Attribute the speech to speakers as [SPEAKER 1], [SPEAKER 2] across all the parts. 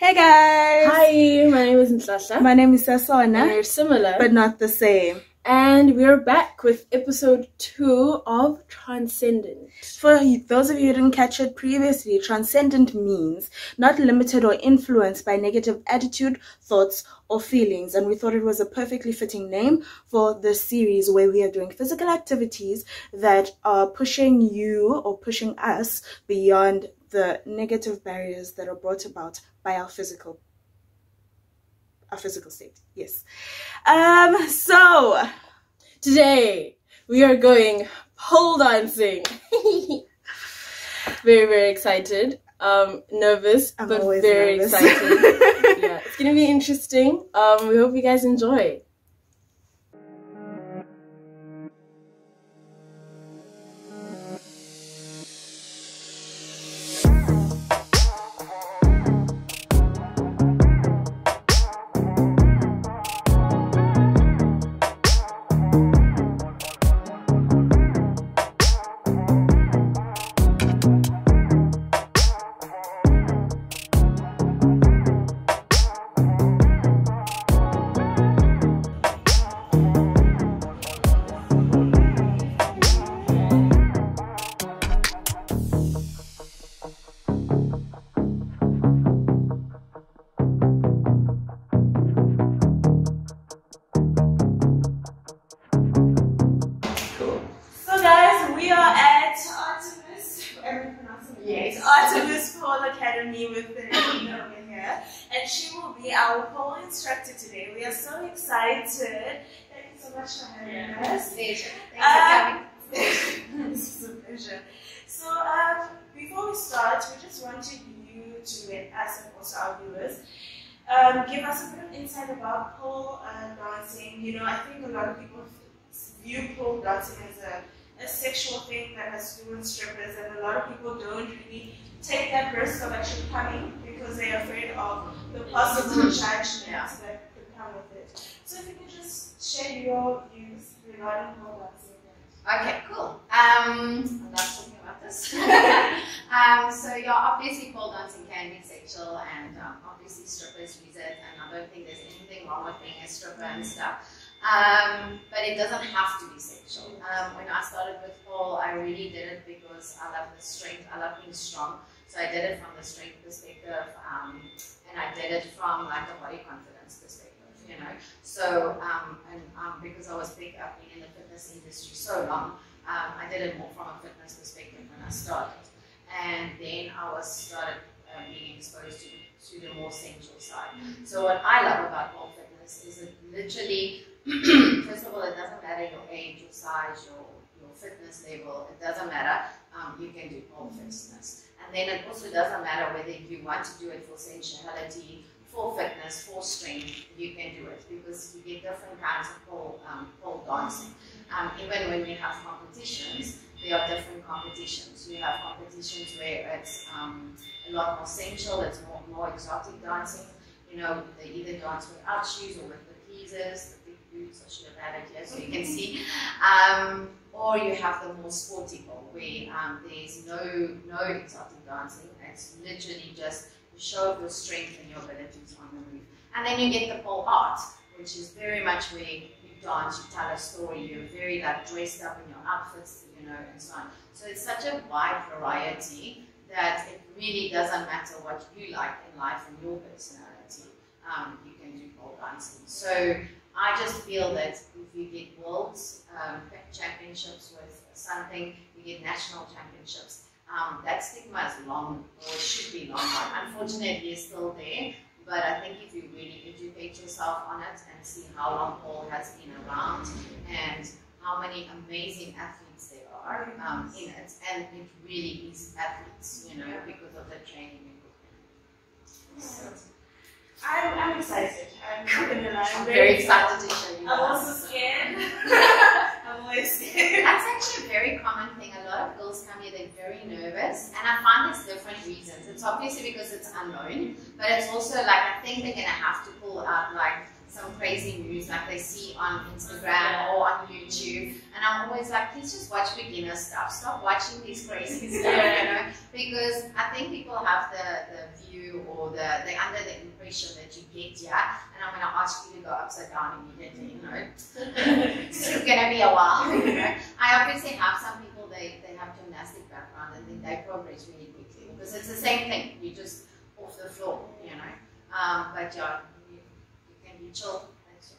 [SPEAKER 1] Hey guys!
[SPEAKER 2] Hi, my name is Ntasha.
[SPEAKER 1] My name is
[SPEAKER 2] and
[SPEAKER 1] Sasona,
[SPEAKER 2] we're similar.
[SPEAKER 1] but not the same.
[SPEAKER 2] and we're back with episode two of Transcendent.
[SPEAKER 1] For those of you who didn't catch it previously, transcendent means not limited or influenced by negative attitude, thoughts, or feelings. And we thought it was a perfectly fitting name for this series where we are doing physical activities that are pushing you or pushing us beyond the negative barriers that are brought about by our physical our physical state. Yes. Um so
[SPEAKER 2] Today, we are going pole dancing. very, very excited. Um, nervous,
[SPEAKER 1] I'm
[SPEAKER 2] but very
[SPEAKER 1] nervous.
[SPEAKER 2] excited. yeah, it's gonna be interesting. Um, we hope you guys enjoy.
[SPEAKER 1] For having. Um, this is a pleasure. So, um, before we start, we just wanted you to, and us and also our viewers, um, give us a bit of insight about pole uh, dancing. You know, I think a lot of people view pole dancing as a, a sexual thing that has to do with strippers, and a lot of people don't really take that risk of actually coming because they're afraid of the possible judgment
[SPEAKER 2] Yeah.
[SPEAKER 1] that come with it. So, if you could just share your views regarding pole dancing.
[SPEAKER 3] Okay, cool. Um, I love talking about this. um, so yeah, obviously pole dancing can be sexual, and um, obviously strippers use it, and I don't think there's anything wrong with being a stripper and stuff. Um, but it doesn't have to be sexual. Um, when I started with pole, I really did it because I love the strength. I love being strong, so I did it from the strength perspective, um, and I did it from like a body confidence perspective. You know, so um, and um, because I was big up being in the fitness industry so long, um, I did it more from a fitness perspective when I started, and then I was started uh, being exposed to, to the more sensual side. So what I love about pole fitness is it literally, first of all, it doesn't matter your age, your size, your your fitness level. It doesn't matter. Um, you can do pole fitness, and then it also doesn't matter whether you want to do it for sensuality for fitness, full strength, you can do it because you get different kinds of pole, um, pole dancing. Um, even when we have competitions, there are different competitions. We have competitions where it's um, a lot more sensual, it's more, more exotic dancing. You know, they either dance without shoes or with the pleasers, the big boots, I should have it here so you can see. Um, or you have the more sporty pole where um, there's no, no exotic dancing. It's literally just show your strength and your abilities on the move. And then you get the pole art, which is very much where you dance, you tell a story, you're very like dressed up in your outfits, you know, and so on. So it's such a wide variety that it really doesn't matter what you like in life and your personality. Um, you can do pole dancing. So I just feel that if you get world um, championships with something, you get national championships. Um, that stigma is long, or should be long gone. Unfortunately, it's still there. But I think if you really educate yourself on it and see how long pole has been around and how many amazing athletes there are um, in it, and it really is athletes, you know, because of the training and. So,
[SPEAKER 1] I'm, I'm excited. I'm not gonna lie.
[SPEAKER 3] I'm very excited to show you.
[SPEAKER 1] I'm also scared. Always scared.
[SPEAKER 3] That's actually a very common thing. A lot of girls come here, they're very nervous, and I find it's different reasons. It's obviously because it's unknown, but it's also like I think they're gonna have to pull out like some crazy moves like they see on Instagram or on YouTube. And I'm always like, please just watch beginner stuff. Stop watching these crazy stuff, you know, because I think people have the, the view or the they're under the impression that you get here, and I'm going to ask you to go upside down immediately. You know, it's going to be a while. You know? I obviously have some people they they have gymnastic background and they progress really quickly because it's the same thing. You just off the floor, you know. Um, but yeah, you, you can be chill.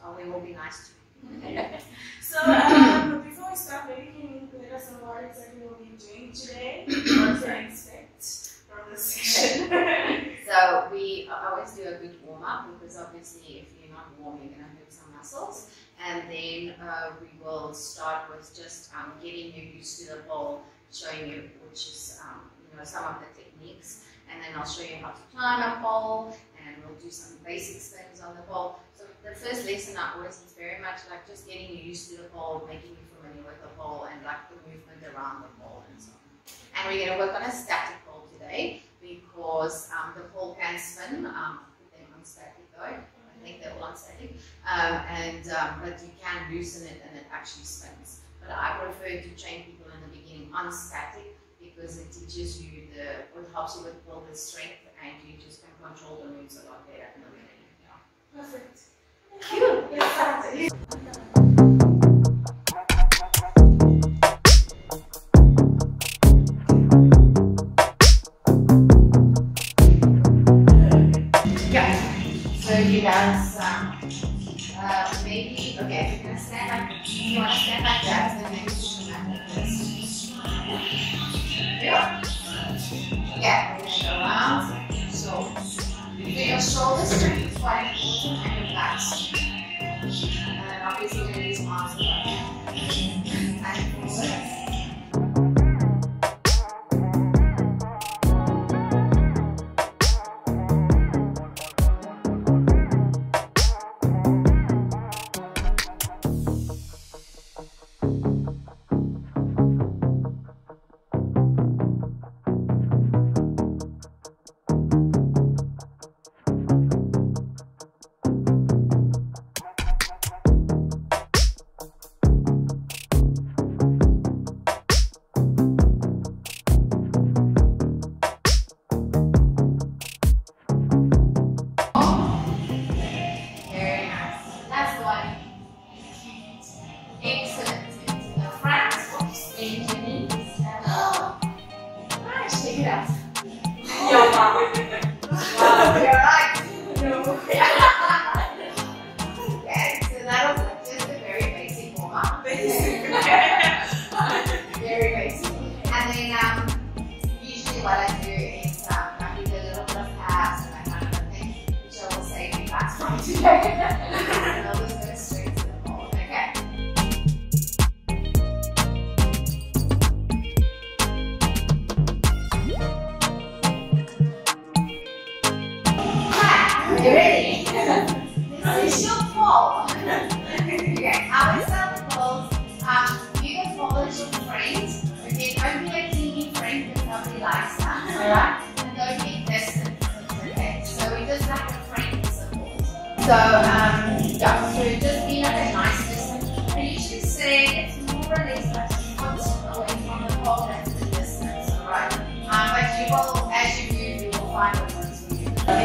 [SPEAKER 3] Uh, we will be nice to you.
[SPEAKER 4] So, um, before we start, maybe can you let us know what exactly we'll be doing today? What to expect from this section?
[SPEAKER 3] So we always do a good warm up because obviously if you're not warm, you're going to hurt some muscles. And then uh, we will start with just um, getting you used to the pole, showing you which is um, you know some of the techniques, and then I'll show you how to climb a pole, and we'll do some basic things on the pole. The first lesson I always is very much like just getting you used to the pole, making you familiar with the pole, and like the movement around the pole and so on. And we're going to work on a static pole today because um, the pole can spin. Um, them on static though. I think they're all on static. Um, and um, but you can loosen it and it actually spins. But I prefer to train people in the beginning on static because it teaches you the, it helps you with build the strength and you just can control the moves a lot better in the beginning. Yeah.
[SPEAKER 4] Perfect. Thank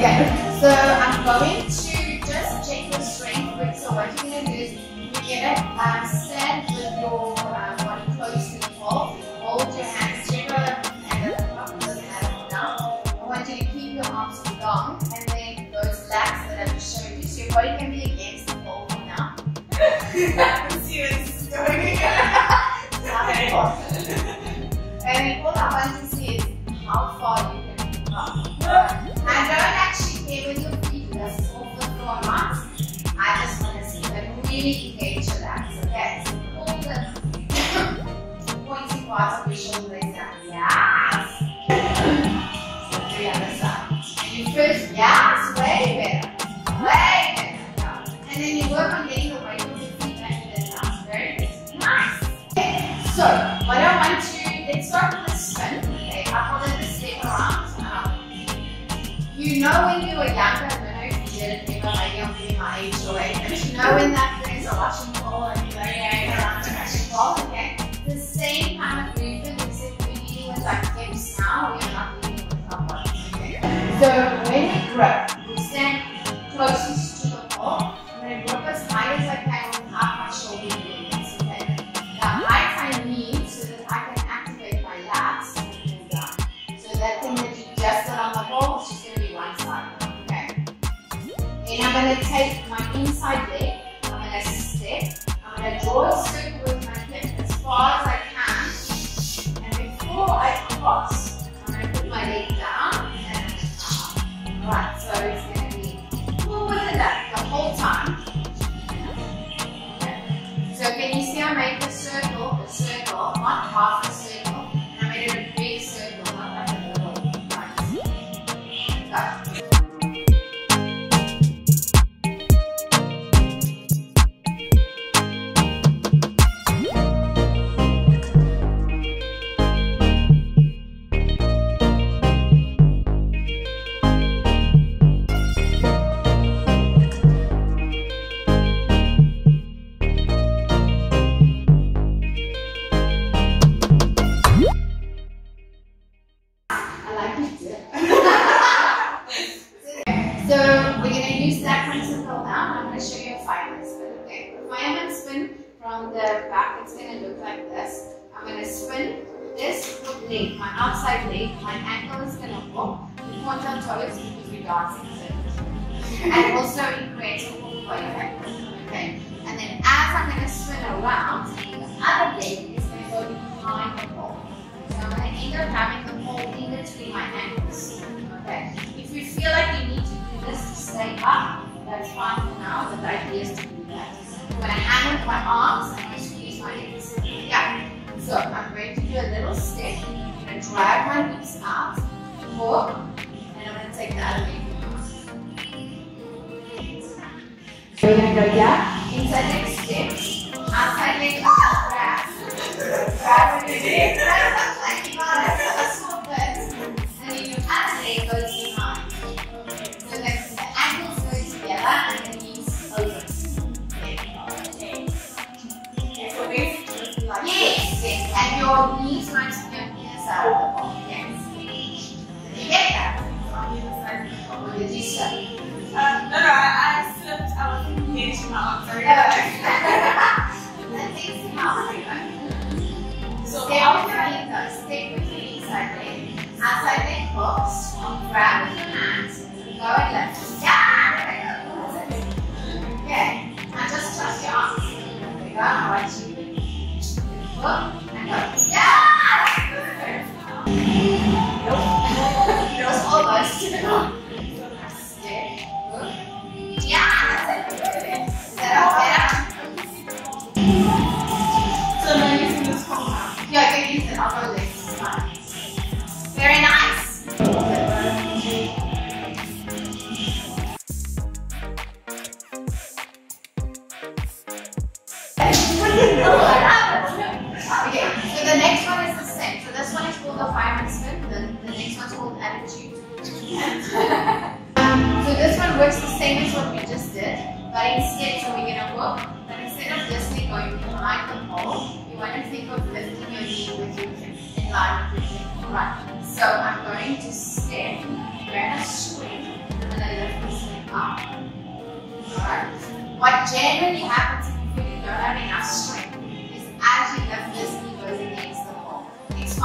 [SPEAKER 3] Okay, so I'm going to just check your strength. quick. So what you're going to do is you're going to um, you know when you were younger, I know if you did ever, maybe I'm giving my age but you know when that there's a washing pole and you're going around the washing pole, okay? The same kind of movement except we're dealing with like hips now, we're not dealing with our body, okay? So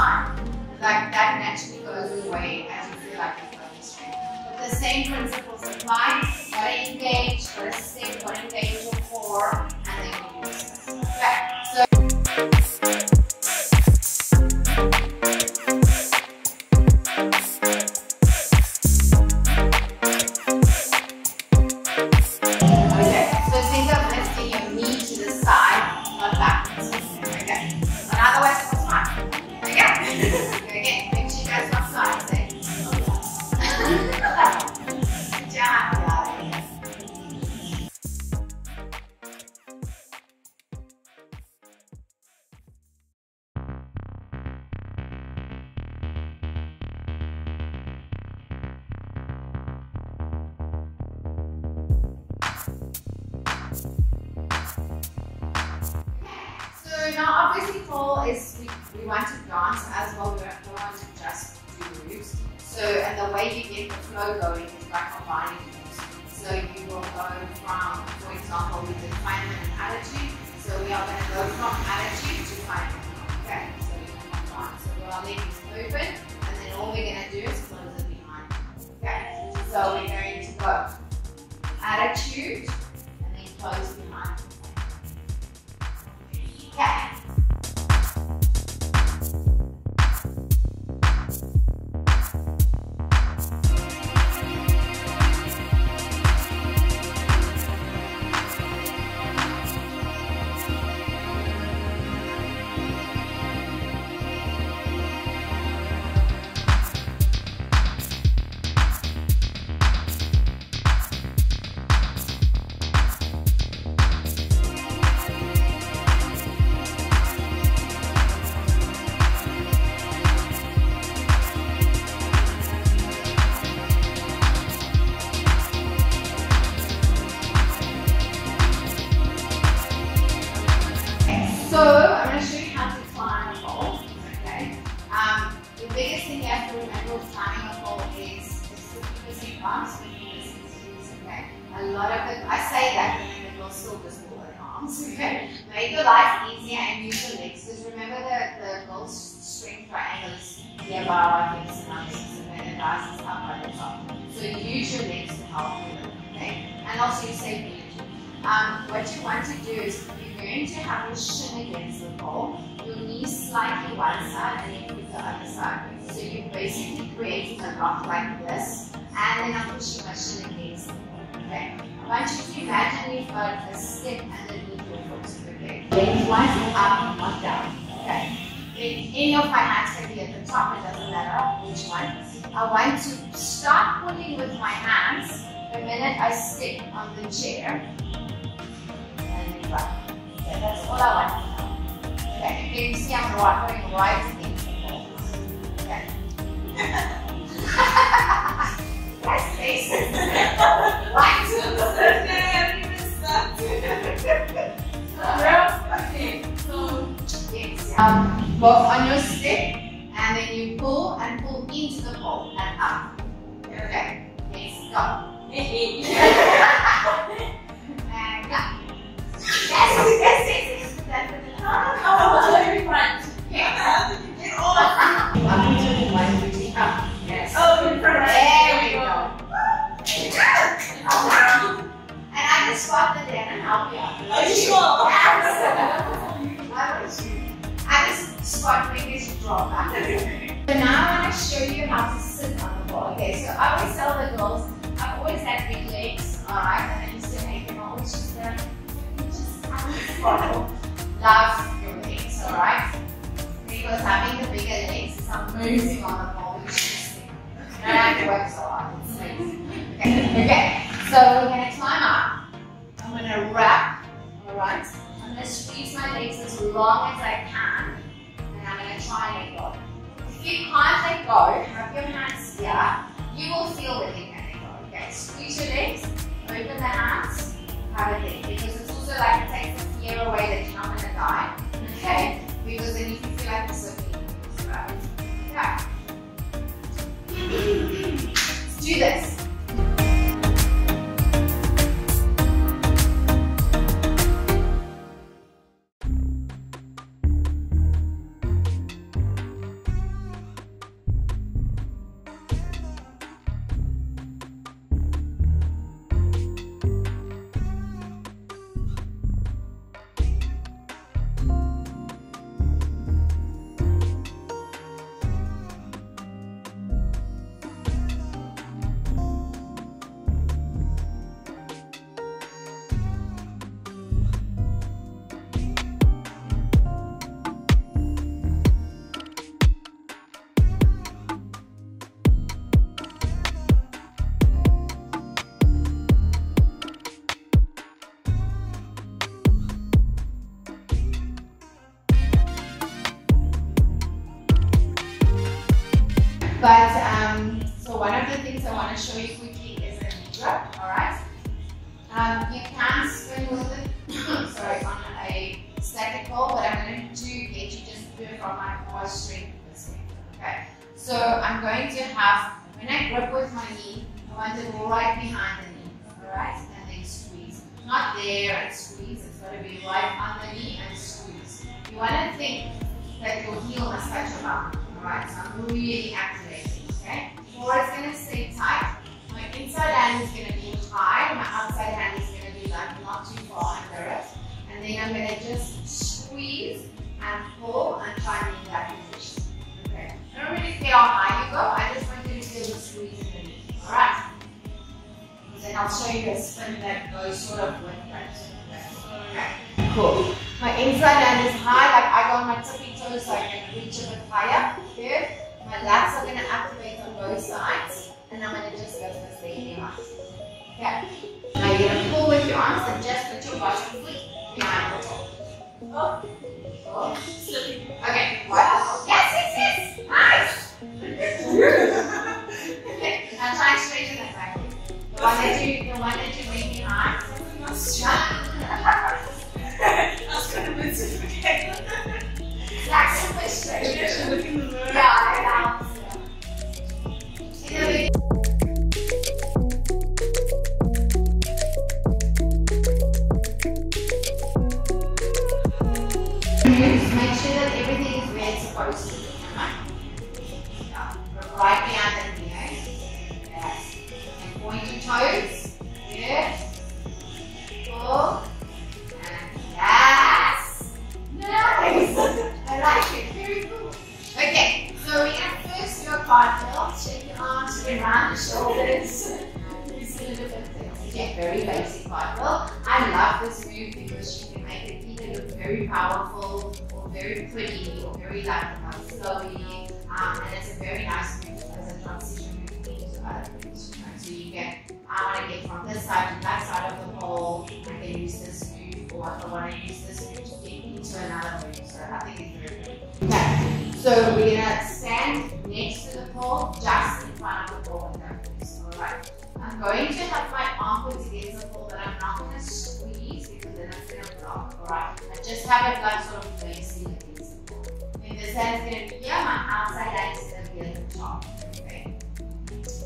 [SPEAKER 3] time. Like that naturally goes away as you feel like you're focusing. But the same principles apply. Gotta engage, gotta sit, gotta engage your core. So, and the way you get the flow going is by combining things. So you will go from, for example, we did fireman and attitude. So we are going to go from attitude to fireman. Okay, so we can combine. So we'll leave open, and then all we're going to do is close it behind. Okay, so we're going to go attitude, and then close behind. Okay. Basically creating a lock like this, and then I'm pushing my shin against. Okay. I want you to imagine you've got a step underneath your foot. Okay. Lengthwise up, one down. Okay. In any of my hands can be at the top, it doesn't matter which one. I want to start pulling with my hands the minute I sit on the chair and then right. Okay, that's all I want. Okay, you can see I'm going right wall. Okay. Um, walk on your stick and then you pull and pull into the pole and up. Okay. And go. think. You don't have to work so hard. It's amazing. Okay. okay, so we're going to climb up. I'm going to wrap, alright? I'm going to squeeze my legs as long as I can. And I'm going to try and let go. If you can't let go, have your hands here. You will feel when you can let go. Okay, squeeze your legs, open the hands, have a think. Because it's also like it takes the fear away that you're not going to die. Okay? Because then you feel like you're slipping, you just grab it. Let's do this. Not too far under it. And then I'm going to just squeeze and pull and try and make that position. Okay. I don't really care how high you go. I just want you to feel the squeeze in the knee. Alright? Then I'll show you a spin that goes sort of with that. Okay. Cool. My inside hand is high, like I got my tippy toes so I can reach a bit higher. Good. My lats are going to activate on both sides. And I'm going to just go to the same. Okay. Now you're going to pull with your arms and just put your behind the toe. Oh. Oh. Okay. Wow. Yes, yes, yes. Nice. okay. Now try and straighten that back. The one that you, the one that you make behind.
[SPEAKER 4] I was going to it again.
[SPEAKER 3] That's super straight.
[SPEAKER 4] I should in the mirror.
[SPEAKER 3] Yeah, I know. In the beginning, Make sure that everything is where it's supposed to be. Right behind the knee. eh? Yes. And point your toes. Good. Pull. And yes. Nice. I like it. Very cool. Okay, so we're gonna first a cartwheel. Shake your arms around the shoulders. See the different things. Okay, very basic cartwheel. I love this move because very powerful or very pretty or very like flowy. Um, and it's a very nice move as a transition move into other. Right? So you get, I want to get from this side to that side of the pole. I can use this move, or I want to use this move to get into another move. So I think it's very good. Okay, so we're gonna stand next to the pole, just in front of the pole in that. I'm going to have my armpits against the pole, but I'm not gonna squeeze Alright. I just have it like sort of placing against the pole. And this hand's gonna be here, my outside hand is gonna be at the top. Okay.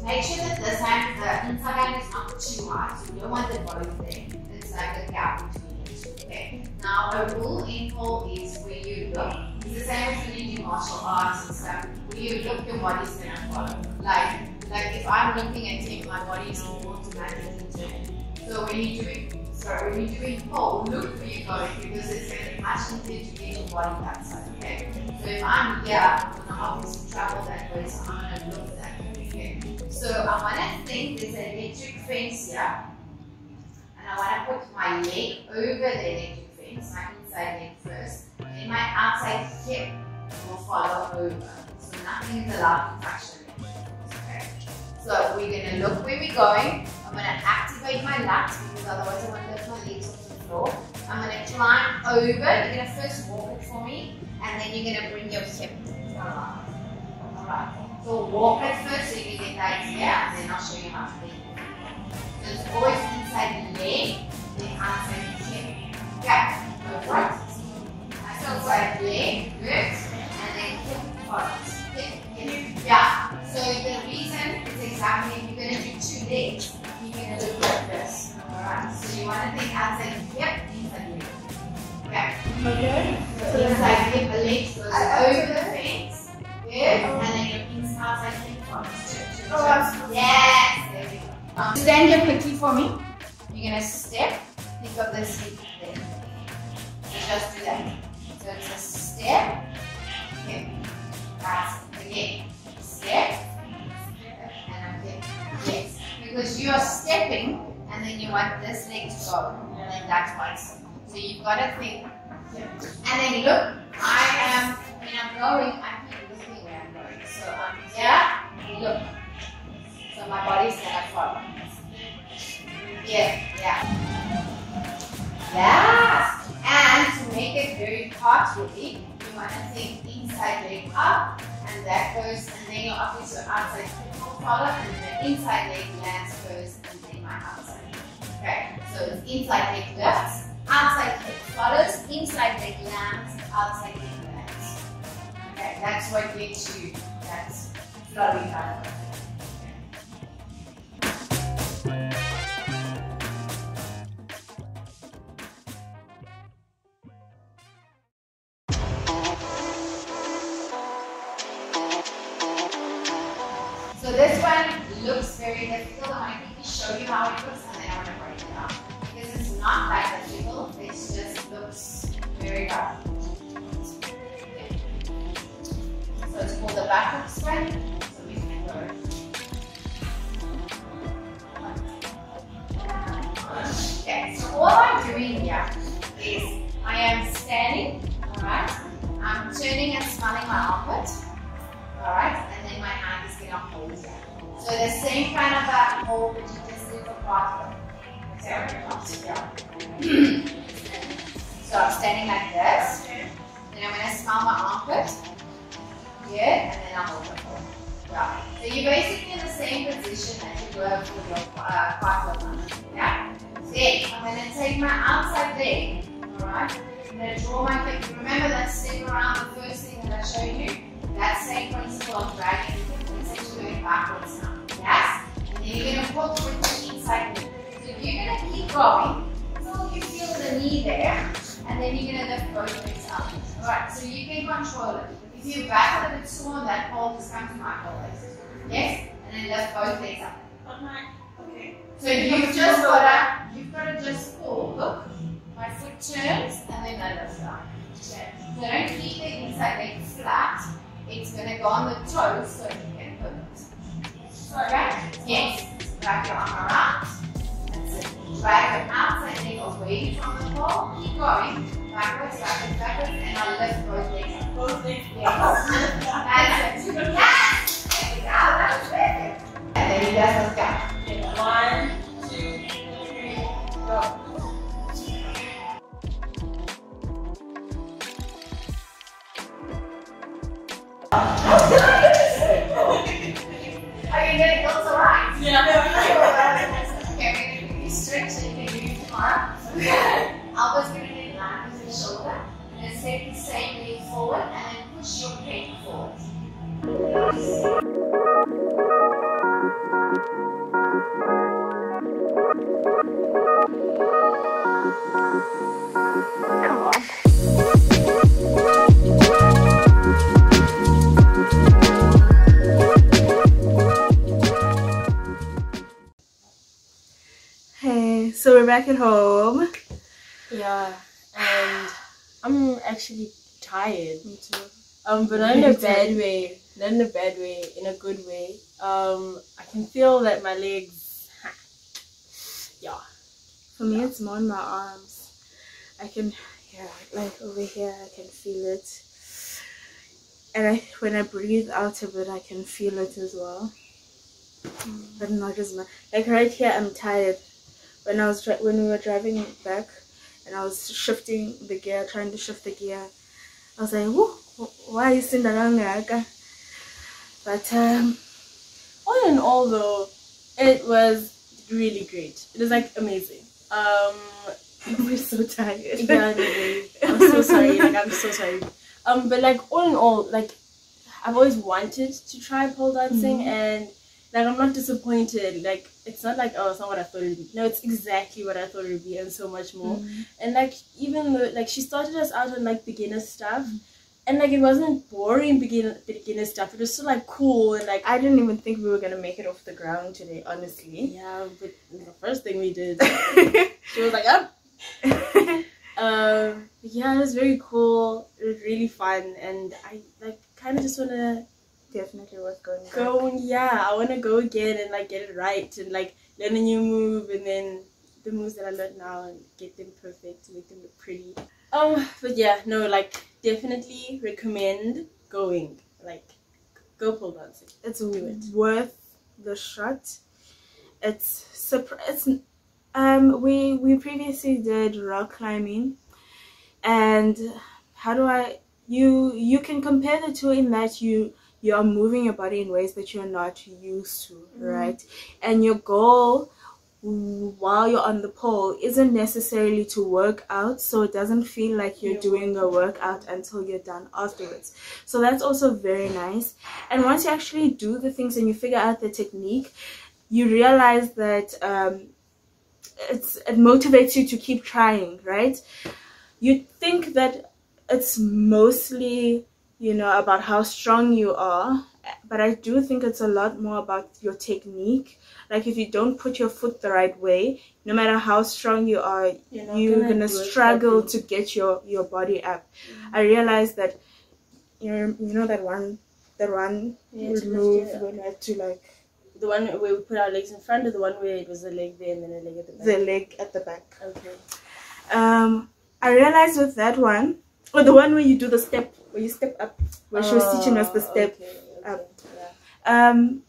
[SPEAKER 3] Make sure that this hand, the inside hand is not too high. So you don't want the both there. It's like a gap between the two. Okay. Now a rule in pole is where you look. It's the same as when you do martial arts and stuff. Where you look, your body's gonna follow. Like, like if I'm looking at him, my body is automatically turning. So when you're doing, sorry, when you're doing pole, look where you're going because it's easier to your body that side. Okay. So if I'm here, I'm gonna obviously travel that way, so I'm gonna look that way. Okay. So I wanna think there's an electric fence here. And I want to put my leg over the electric fence, my inside leg first, then my outside hip will follow over. So nothing is allowed to touch the leg. Okay. So we're going to look where we're going. I'm going to activate my lats because otherwise I won't lift my legs off the floor. I'm going to climb over. You're going to first walk it for me, and then you're going to bring your hip. Alright. So walk it first so you can get that here, and then I'll show you how to do it. That goes, and then your obviously your outside follow, and the inside leg lands first, and then my outside. Okay, so it's inside leg lifts, outside hip follows, inside leg lands, outside leg lands. Okay, that's what gets you that flowy kind armpit, alright? And then my hand is gonna hold here. So the same kind of a hold that you just did for part So I'm standing like this. Then I'm gonna smell my armpit. Good, and then I'll hold it forward. Yeah. So you're basically in the same position as you were for your uh, quad Yeah? Then I'm gonna take my outside leg, alright? I'm gonna draw my foot. Remember that step around the first thing that I showed you? That same principle of dragging it's actually going backwards now. Yes? And then you're gonna pull with the inside knee. So you're gonna keep going until you feel the knee there, and then you're gonna lift both legs up. Alright, so you can control it. If you're back a little bit sore, that hold just come to my legs. Yes? And then lift both legs up.
[SPEAKER 4] Okay.
[SPEAKER 3] So you've just gotta, you've gotta just pull. Look, my foot turns and then I lift up. So don't keep the inside leg flat. It's gonna go on the toes so you can pivot. Okay? Yes. Wrap your arm around. That's it. Drag your outside leg away from the pole. Keep going. Backwards, backwards, backwards, and I'll lift both legs up.
[SPEAKER 4] Both things.
[SPEAKER 3] Yes. That's it. Yes! There we go. That was perfect. And then you guys let's go.
[SPEAKER 4] One,
[SPEAKER 1] back at home.
[SPEAKER 2] Yeah, and I'm actually tired.
[SPEAKER 1] Me too.
[SPEAKER 2] Um, but not in a bad way. Not in a bad way. In a good way. Um, I can feel that my legs. Yeah.
[SPEAKER 1] For me, it's more in my arms. I can, yeah, like over here, I can feel it. And I, when I breathe out a bit, I can feel it as well. But not as much. Like right here, I'm tired. When I was when we were driving back, and I was shifting the gear, trying to shift the gear, I was like, "Whoa, wh- why is it But um,
[SPEAKER 2] All in all, though, it was really great. It was like amazing. Um,
[SPEAKER 1] we're so tired.
[SPEAKER 2] yeah. I'm so sorry. Like, I'm so sorry. Um, but like all in all, like I've always wanted to try pole dancing,
[SPEAKER 1] Mhm.
[SPEAKER 2] and like I'm not disappointed. Like it's not like oh, it's not what I thought it would be. No, it's exactly what I thought it would be, and so much more. And like even though like she started us out on like beginner stuff, and like it wasn't boring beginner beginner stuff. It was so like cool and like
[SPEAKER 1] I didn't even think we were gonna make it off the ground today, honestly.
[SPEAKER 2] yeah. But the first thing we did, she was like up. Um, yeah, it was very cool. It was really fun, and I like kind of just wanna
[SPEAKER 1] Definitely worth going. back.
[SPEAKER 2] go. Yeah, I wanna go again and like get it right and like learn a new move, and then the moves that I learned now and get them perfect to make them look pretty. Um, but yeah, no, like definitely recommend going. Like, go pole dancing.
[SPEAKER 1] It's
[SPEAKER 2] it.
[SPEAKER 1] worth the shot. It's surpri- It's um we we previously did rock climbing, and how do I you you can compare the two in that you you are moving your body in ways that you're not used to, right? And your goal while you're on the pole isn't necessarily to work out so it doesn't feel like you're doing a workout until you're done afterwards. So that's also very nice. And once you actually do the things and you figure out the technique you realize that um, it's it motivates you to keep trying right? You think that it's mostly you know about how strong you are but I do think it's a lot more about your technique. Like if you don't put your foot the right way, no matter how strong you are,
[SPEAKER 2] You're
[SPEAKER 1] you're
[SPEAKER 2] gonna
[SPEAKER 1] gonna, struggle to get your your body up. I realized that you know you know that one that one
[SPEAKER 2] Yeah, to
[SPEAKER 1] move when I had to like
[SPEAKER 2] The one where we put our legs in front, or the one where it was a leg there and then a leg at the back.
[SPEAKER 1] the leg at the back.
[SPEAKER 2] Okay.
[SPEAKER 1] Um, I realized with that one, or the one where you do the step, where you step up, where she was teaching us the
[SPEAKER 2] Oh,
[SPEAKER 1] step.
[SPEAKER 2] okay,
[SPEAKER 1] up.
[SPEAKER 2] yeah.
[SPEAKER 1] Um,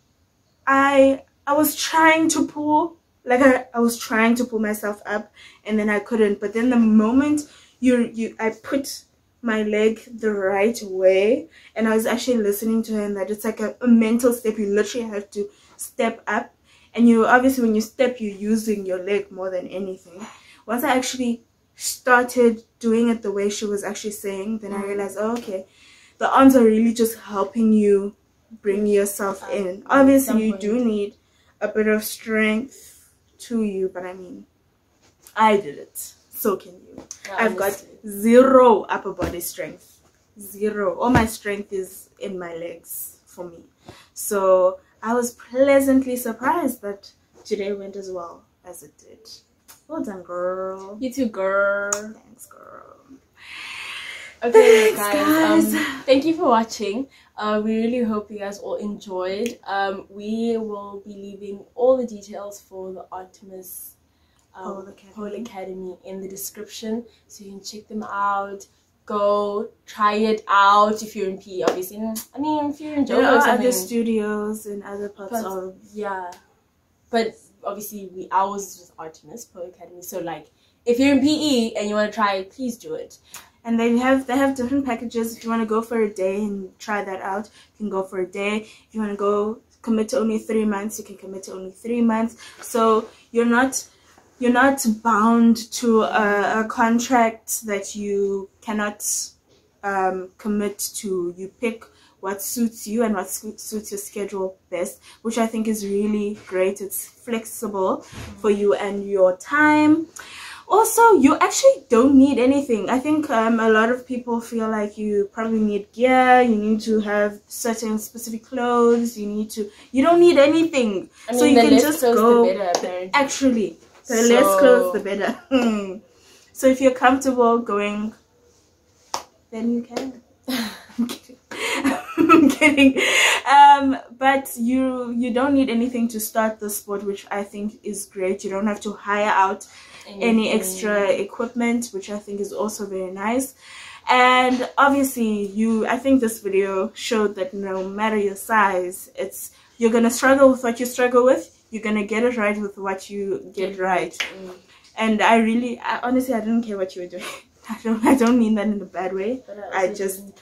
[SPEAKER 1] I I was trying to pull, like I, I was trying to pull myself up, and then I couldn't. But then the moment you you I put my leg the right way, and I was actually listening to her, and that it's like a, a mental step. You literally have to step up, and you obviously when you step, you're using your leg more than anything. Once I actually started doing it the way she was actually saying, then I realized, oh, okay, the arms are really just helping you bring yourself in. Obviously, you do need a bit of strength to you, but I mean, I did it. So can you. I've got zero upper body strength. Zero. All my strength is in my legs for me. So I was pleasantly surprised that today went as well as it did. Well done, girl.
[SPEAKER 2] You too, girl.
[SPEAKER 1] Thanks, girl.
[SPEAKER 2] Okay,
[SPEAKER 1] Thanks,
[SPEAKER 2] guys.
[SPEAKER 1] guys.
[SPEAKER 2] Um, thank you for watching. Uh, we really hope you guys all enjoyed. Um, we will be leaving all the details for the Artemis um,
[SPEAKER 1] Pole Academy.
[SPEAKER 2] Pole Academy in the description, so you can check them out. Go try it out if you're in PE, obviously. I mean, if you're in
[SPEAKER 1] There
[SPEAKER 2] Joburg or
[SPEAKER 1] are other studios in other parts
[SPEAKER 2] Parts-
[SPEAKER 1] of
[SPEAKER 2] yeah, but obviously we ours was Artemis Pole Academy. So like, if you're in PE and you want to try please do it.
[SPEAKER 1] and they have they have different packages if you want to go for a day and try that out you can go for a day if you want to go commit to only three months you can commit to only three months so you're not you're not bound to a, a contract that you cannot um, commit to you pick what suits you and what suits your schedule best which i think is really great. It's flexible for you and your time. Also you actually don't need anything. I think um, a lot of people feel like you probably need gear you need to have certain specific clothes you need to you don't need anything.
[SPEAKER 2] I mean,
[SPEAKER 1] so you can just go
[SPEAKER 2] the better,
[SPEAKER 1] actually the less clothes the better. So if you're comfortable going then you can. I'm kidding. I'm kidding. Um, but you you don't need anything to start the sport, which I think is great. You don't have to hire out any extra equipment, which I think is also very nice. And obviously, you I think this video showed that no matter your size, it's you're gonna struggle with what you struggle with. You're gonna get it right with what you get right.
[SPEAKER 2] Mm.
[SPEAKER 1] And I really, I, honestly, I didn't care what you were doing. I don't, I don't mean that in a bad way.
[SPEAKER 2] But
[SPEAKER 1] I
[SPEAKER 2] also
[SPEAKER 1] just-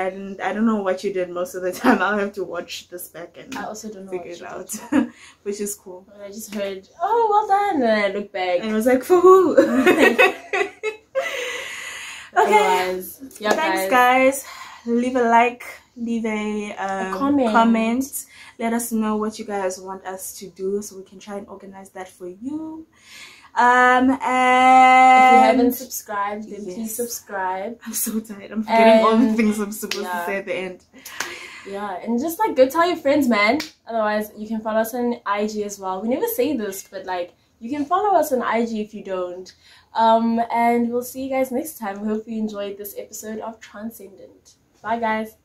[SPEAKER 2] didn't care about you.
[SPEAKER 1] I don't, I don't know what you did most of the time. I'll have to watch this back and
[SPEAKER 2] I also don't know
[SPEAKER 1] figure it out, which is cool.
[SPEAKER 2] But I just heard, oh, well done. And then I look back.
[SPEAKER 1] And it was like, for who? okay.
[SPEAKER 2] Otherwise, yeah,
[SPEAKER 1] Thanks,
[SPEAKER 2] guys.
[SPEAKER 1] guys. Leave a like, leave a, um,
[SPEAKER 2] comment.
[SPEAKER 1] comment. Let us know what you guys want us to do so we can try and organize that for you. Um, and
[SPEAKER 2] If you haven't subscribed, then
[SPEAKER 1] Yes.
[SPEAKER 2] please subscribe.
[SPEAKER 1] I'm so tired. I'm forgetting all the things I'm supposed
[SPEAKER 2] yeah.
[SPEAKER 1] to say at the end.
[SPEAKER 2] Yeah, and just like go tell your friends, man. Otherwise, you can follow us on IG as well. We never say this, but like you can follow us on IG if you don't. Um, and we'll see you guys next time. We hope you enjoyed this episode of Transcendent. Bye, guys.